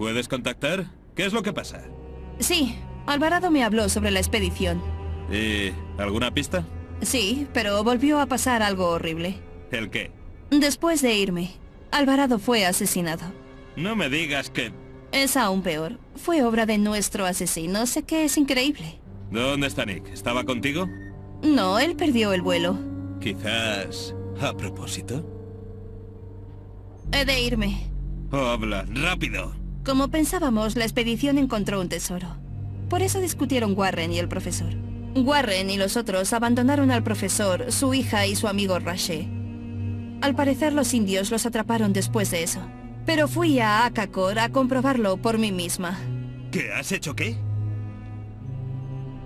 ¿Puedes contactar? ¿Qué es lo que pasa? Sí, Alvarado me habló sobre la expedición. ¿Y alguna pista? Sí, pero volvió a pasar algo horrible. ¿El qué? Después de irme, Alvarado fue asesinado. No me digas que... Es aún peor. Fue obra de nuestro asesino. Sé que es increíble. ¿Dónde está Nick? ¿Estaba contigo? No, él perdió el vuelo. Quizás... ¿A propósito? He de irme. Habla, rápido. Como pensábamos, la expedición encontró un tesoro. Por eso discutieron Warren y el profesor. Warren y los otros abandonaron al profesor, su hija y su amigo Rashe. Al parecer los indios los atraparon después de eso. Pero fui a Akakor a comprobarlo por mí misma. ¿Qué? ¿Has hecho qué?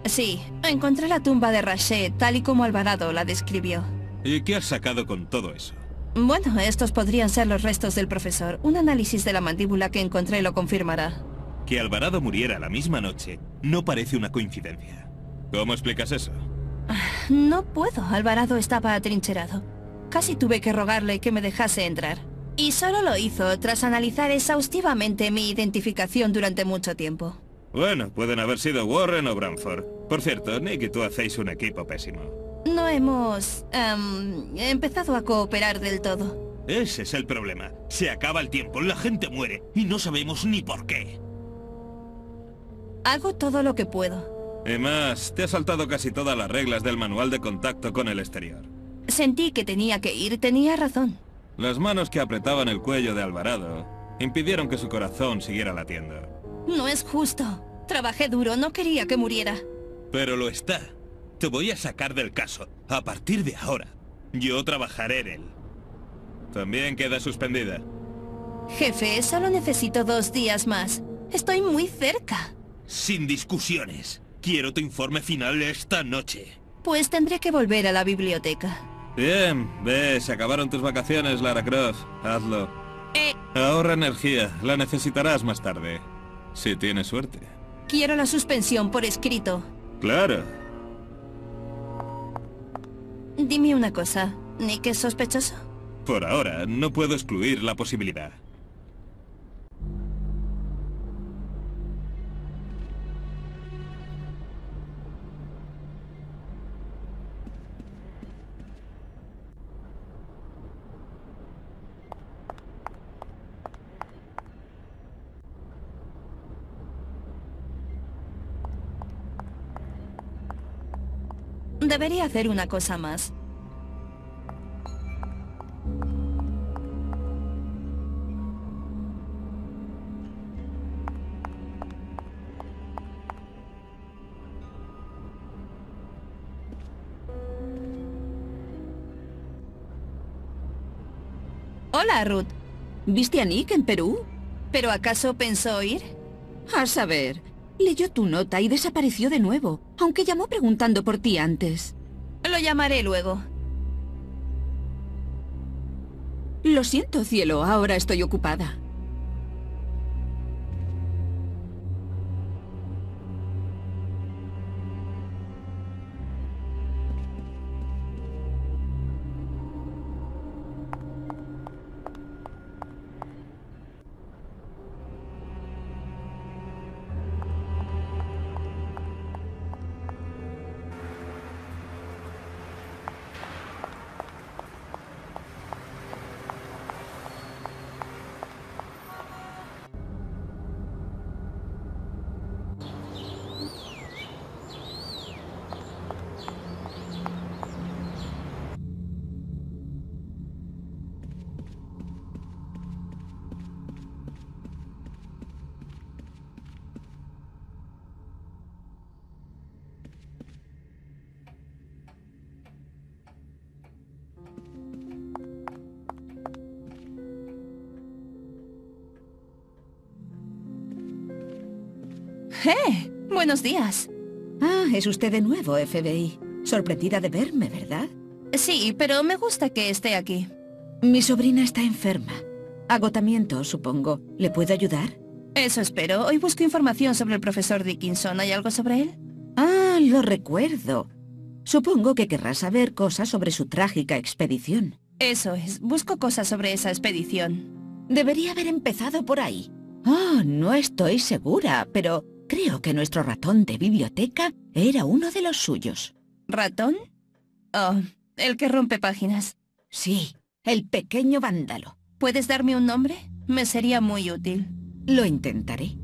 Sí, encontré la tumba de Rashe tal y como Alvarado la describió. ¿Y qué has sacado con todo eso? Bueno, estos podrían ser los restos del profesor. Un análisis de la mandíbula que encontré lo confirmará. Que Alvarado muriera la misma noche no parece una coincidencia. ¿Cómo explicas eso? No puedo, Alvarado estaba atrincherado. Casi tuve que rogarle que me dejase entrar. Y solo lo hizo tras analizar exhaustivamente mi identificación durante mucho tiempo. Bueno, pueden haber sido Warren o Branford. Por cierto, Nick y tú hacéis un equipo pésimo. No hemos... em, empezado a cooperar del todo. Ese es el problema. Se acaba el tiempo, la gente muere y no sabemos ni por qué. Hago todo lo que puedo. Y más, te has saltado casi todas las reglas del manual de contacto con el exterior. Sentí que tenía que ir, tenía razón. Las manos que apretaban el cuello de Alvarado impidieron que su corazón siguiera latiendo. No es justo. Trabajé duro, no quería que muriera. Pero lo está. Te voy a sacar del caso. A partir de ahora, yo trabajaré en él. También queda suspendida. Jefe, solo necesito dos días más. Estoy muy cerca. Sin discusiones. Quiero tu informe final esta noche. Pues tendré que volver a la biblioteca. Bien, ve, se acabaron tus vacaciones, Lara Croft. Hazlo. Eh, Ahorra energía, la necesitarás más tarde. Si tienes suerte. quiero la suspensión por escrito. Claro. Dime una cosa, ¿Nick es sospechoso? Por ahora, no puedo excluir la posibilidad. Debería hacer una cosa más. Hola, Ruth. ¿Viste a Nick en Perú? ¿Pero acaso pensó ir? A saber, leyó tu nota y desapareció de nuevo, aunque llamó preguntando por ti antes. Lo llamaré luego. Lo siento, cielo, ahora estoy ocupada. ¡Eh! Buenos días. Ah, es usted de nuevo, FBI. Sorprendida de verme, ¿verdad? Sí, pero me gusta que esté aquí. Mi sobrina está enferma. Agotamiento, supongo. ¿Le puedo ayudar? Eso espero. Hoy busco información sobre el profesor Dickinson. ¿Hay algo sobre él? Ah, lo recuerdo. Supongo que querrá saber cosas sobre su trágica expedición. Eso es. Busco cosas sobre esa expedición. Debería haber empezado por ahí. Oh, no estoy segura, pero creo que nuestro ratón de biblioteca era uno de los suyos. ¿Ratón? Oh, el que rompe páginas. Sí, el pequeño vándalo. ¿Puedes darme un nombre? Me sería muy útil. Lo intentaré.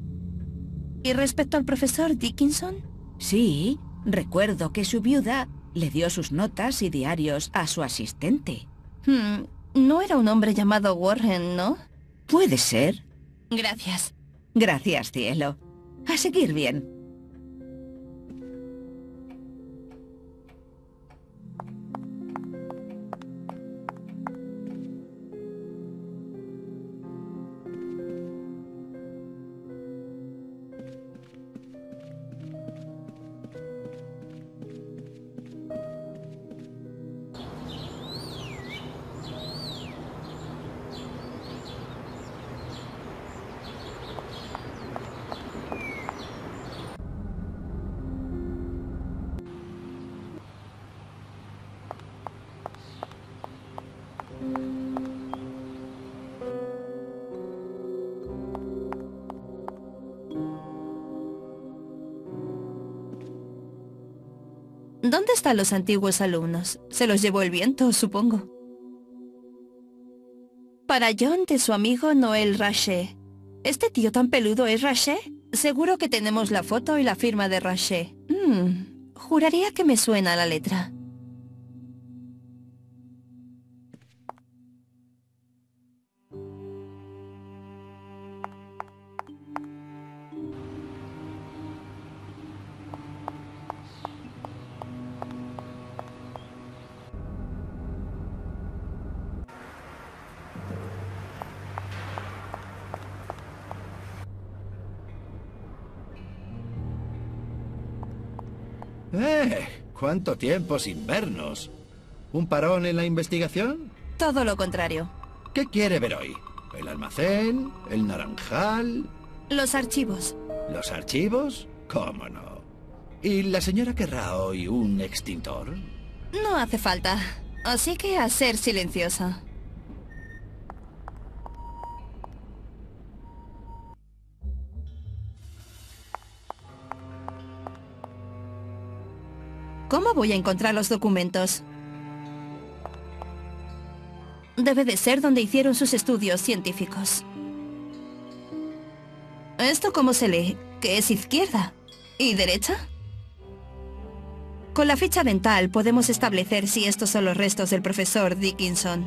¿Y respecto al profesor Dickinson? Sí, recuerdo que su viuda le dio sus notas y diarios a su asistente. Hmm, no era un hombre llamado Warren, ¿no? Puede ser. Gracias. Gracias, cielo. A seguir bien. ¿Dónde están los antiguos alumnos? Se los llevó el viento, supongo. Para John de su amigo Noel Rache. ¿Este tío tan peludo es Rache? Seguro que tenemos la foto y la firma de Rache. Hmm, juraría que me suena la letra. ¡Eh! ¿Cuánto tiempo sin vernos? ¿Un parón en la investigación? Todo lo contrario. ¿Qué quiere ver hoy? ¿El almacén? ¿El naranjal? Los archivos. ¿Los archivos? ¿Cómo no? ¿Y la señora querrá hoy un extintor? No hace falta. Así que a ser silenciosa. ¿Cómo voy a encontrar los documentos? Debe de ser donde hicieron sus estudios científicos. ¿Esto cómo se lee? ¿Que es izquierda? ¿Y derecha? Con la ficha dental podemos establecer si estos son los restos del profesor Dickinson.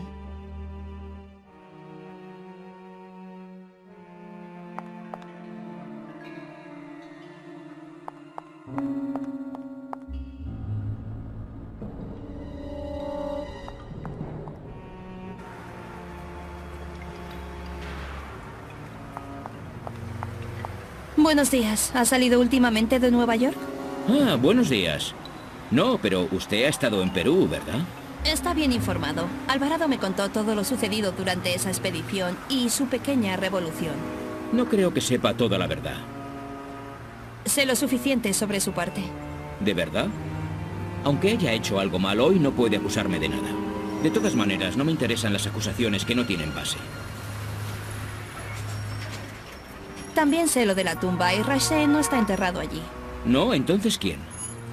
Buenos días. ¿Ha salido últimamente de Nueva York? Ah, buenos días. No, pero usted ha estado en Perú, ¿verdad? Está bien informado. Alvarado me contó todo lo sucedido durante esa expedición y su pequeña revolución. No creo que sepa toda la verdad. Sé lo suficiente sobre su parte. ¿De verdad? Aunque haya hecho algo mal hoy, no puede acusarme de nada. De todas maneras, no me interesan las acusaciones que no tienen base. También sé lo de la tumba y Rache no está enterrado allí. ¿No? ¿Entonces quién?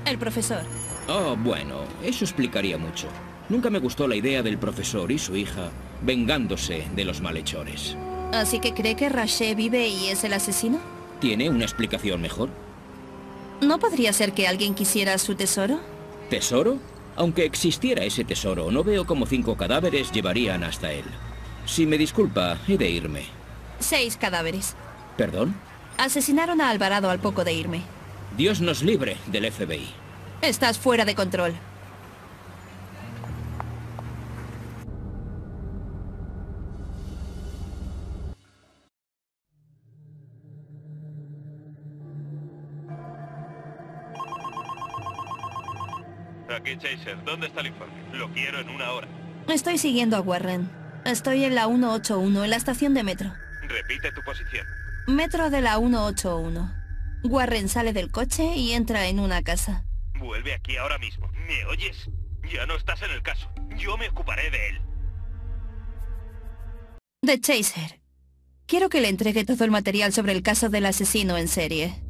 El profesor. Oh, bueno, eso explicaría mucho. Nunca me gustó la idea del profesor y su hija vengándose de los malhechores. ¿Así que cree que Rache vive y es el asesino? ¿Tiene una explicación mejor? ¿No podría ser que alguien quisiera su tesoro? ¿Tesoro? Aunque existiera ese tesoro, no veo cómo cinco cadáveres llevarían hasta él. Si me disculpa, he de irme. Seis cadáveres. ¿Perdón? Asesinaron a Alvarado al poco de irme. Dios nos libre del FBI. Estás fuera de control. Aquí, Chaser. ¿Dónde está el informe? Lo quiero en una hora. Estoy siguiendo a Warren. Estoy en la 181, en la estación de metro. Repite tu posición. Metro de la 181. Warren sale del coche y entra en una casa. Vuelve aquí ahora mismo. ¿Me oyes? Ya no estás en el caso. Yo me ocuparé de él. De Chaser. Quiero que le entregue todo el material sobre el caso del asesino en serie.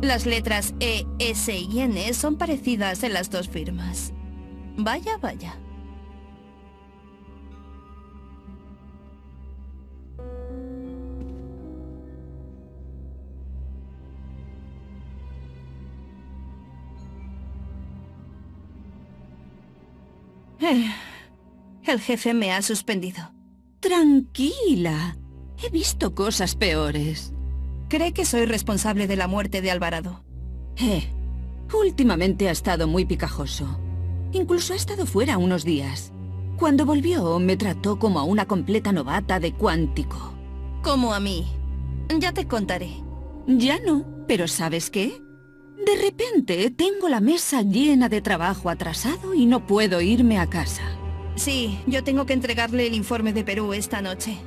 Las letras E, S y N son parecidas en las dos firmas. Vaya, vaya. Eh, El jefe me ha suspendido. Tranquila. He visto cosas peores. Cree que soy responsable de la muerte de Alvarado. Eh, últimamente ha estado muy picajoso. Incluso ha estado fuera unos días. Cuando volvió, me trató como a una completa novata de cuántico. Como a mí. Ya te contaré. Ya no, pero ¿sabes qué? De repente tengo la mesa llena de trabajo atrasado y no puedo irme a casa. Sí, yo tengo que entregarle el informe de Perú esta noche.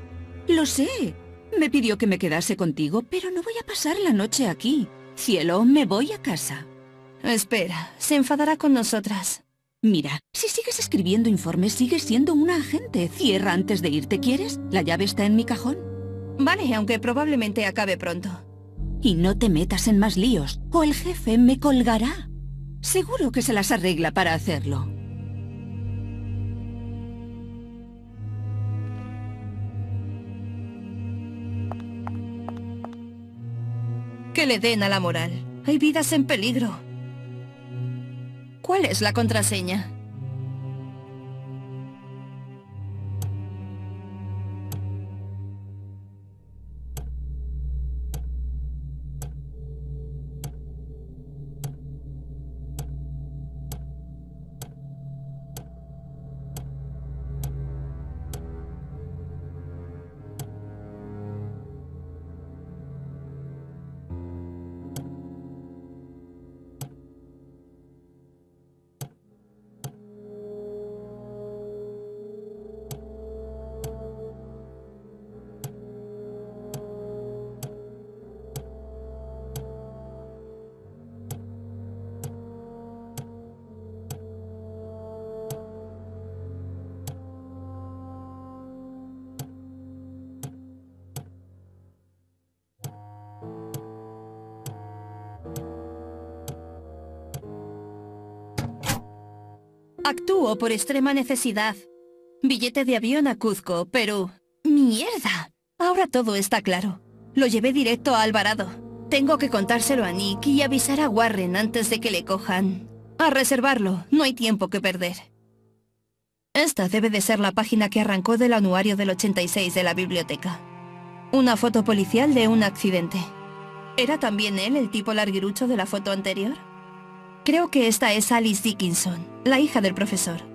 Lo sé. Me pidió que me quedase contigo, pero no voy a pasar la noche aquí. Cielo, me voy a casa. Espera, se enfadará con nosotras. Mira, si sigues escribiendo informes, sigues siendo una agente. Cierra antes de irte, ¿quieres? La llave está en mi cajón. Vale, aunque probablemente acabe pronto. Y no te metas en más líos, o el jefe me colgará. Seguro que se las arregla para hacerlo. Que le den a la moral. Hay vidas en peligro. ¿Cuál es la contraseña? Actúo por extrema necesidad. Billete de avión a Cuzco, Perú. ¡Mierda! Ahora todo está claro. Lo llevé directo a Alvarado. Tengo que contárselo a Nick y avisar a Warren antes de que le cojan. A reservarlo, no hay tiempo que perder. Esta debe de ser la página que arrancó del anuario del 86 de la biblioteca. Una foto policial de un accidente. ¿Era también él el tipo larguirucho de la foto anterior? Creo que esta es Alice Dickinson, la hija del profesor.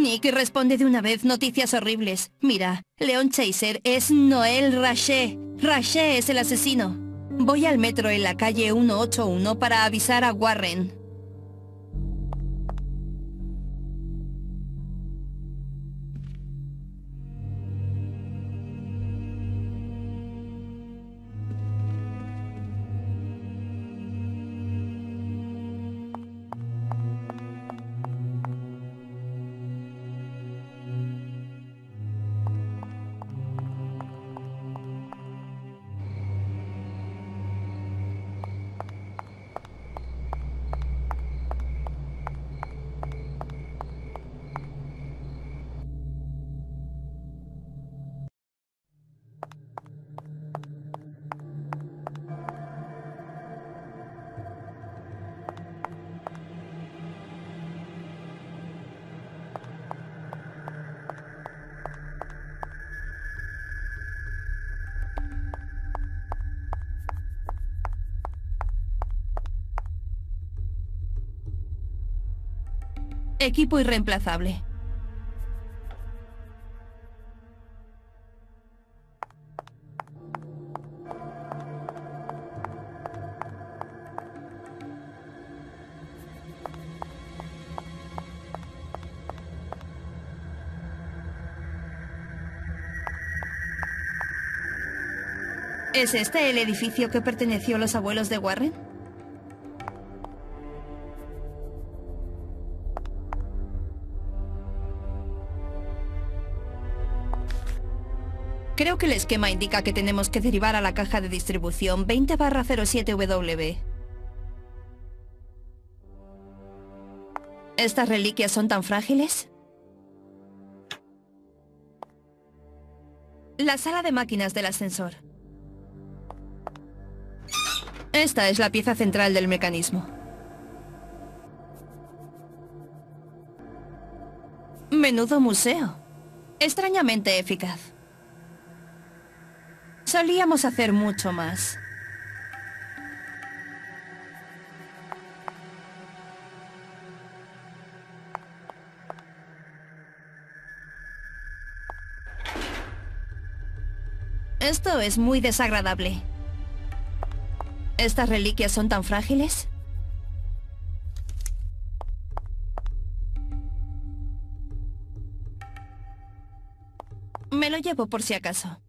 Nick, responde de una vez noticias horribles. Mira, Leon Chaser es Noel Raché. Raché es el asesino. Voy al metro en la calle 181 para avisar a Warren. Equipo irreemplazable. ¿Es este el edificio que perteneció a los abuelos de Warren? Creo que el esquema indica que tenemos que derivar a la caja de distribución 20 07W. ¿Estas reliquias son tan frágiles? La sala de máquinas del ascensor. Esta es la pieza central del mecanismo. Menudo museo. Extrañamente eficaz. Solíamos hacer mucho más. Esto es muy desagradable. ¿Estas reliquias son tan frágiles? Me lo llevo por si acaso.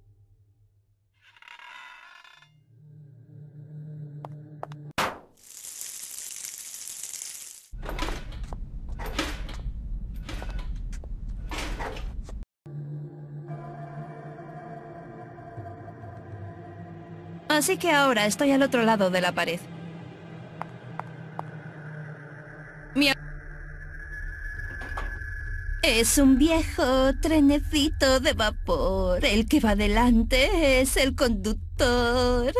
Así que ahora estoy al otro lado de la pared. Mi es un viejo trenecito de vapor. El que va delante es el conductor.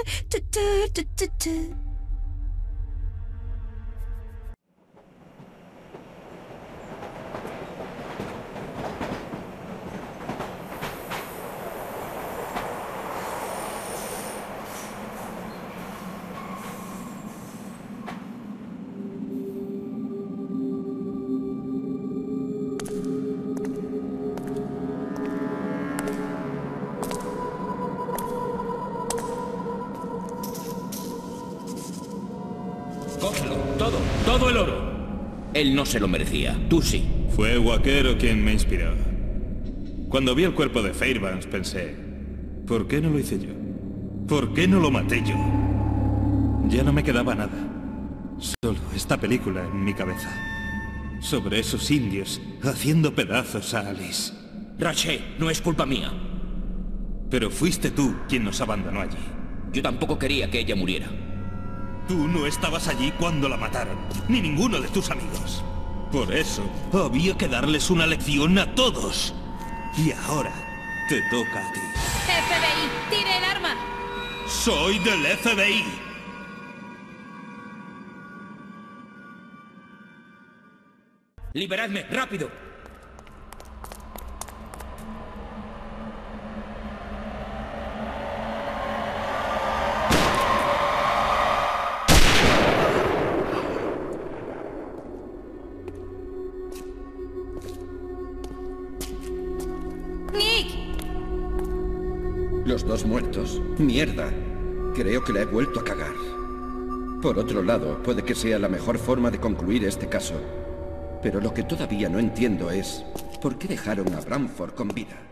Todo, el oro. Él no se lo merecía, tú sí. Fue Waquero quien me inspiró. Cuando vi el cuerpo de Fairbanks pensé, ¿por qué no lo hice yo? ¿Por qué no lo maté yo? Ya no me quedaba nada. Solo esta película en mi cabeza. Sobre esos indios haciendo pedazos a Alice. Rache, no es culpa mía. Pero fuiste tú quien nos abandonó allí. Yo tampoco quería que ella muriera. Tú no estabas allí cuando la mataron, ni ninguno de tus amigos. Por eso, había que darles una lección a todos. Y ahora, te toca a ti. FBI, tire el arma. Soy del FBI. ¡Liberadme, rápido! Nick, Los dos muertos. Mierda. Creo que la he vuelto a cagar. Por otro lado, puede que sea la mejor forma de concluir este caso. Pero lo que todavía no entiendo es... ¿Por qué dejaron a Bramford con vida?